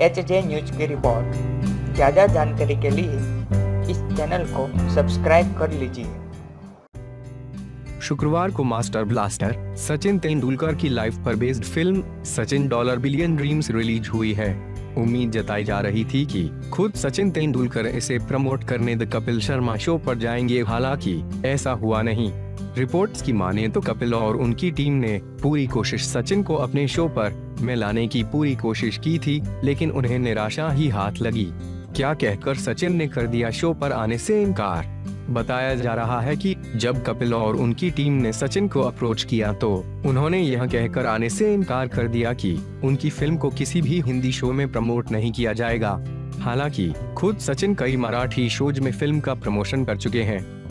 H J news की report ज़्यादा जानकारी के लिए इस चैनल को सब्सक्राइब कर लीजिए। शुक्रवार को मास्टर ब्लास्टर सचिन तेंदुलकर की लाइफ पर based film Sachin dollar billion dreams release हुई है। उम्मीद जताई जा रही थी कि खुद सचिन तेंदुलकर इसे प्रमोट करने द कपिल शर्मा शो पर जाएँगे। हालाँकि ऐसा हुआ नहीं। रिपोर्ट्स की माने तो कपिल और उनकी टीम ने पूरी कोशिश सचिन को अपने शो पर में लाने की पूरी कोशिश की थी, लेकिन उन्हें निराशा ही हाथ लगी। क्या कहकर सचिन ने कर दिया शो पर आने से इनकार? बताया जा रहा है कि जब कपिल और उनकी टीम ने सचिन को अप्रोच किया तो उन्होंने यह कहकर आने से इनकार कर दिया कि उनकी फ़िल्म को किसी भी हिंदी शो में प्रमोट नहीं किया जाएगा। हालाँकि, खुद सचिन कई मराठी शोज़ में फ़िल्म का प्रमोशन कर चुके हैं।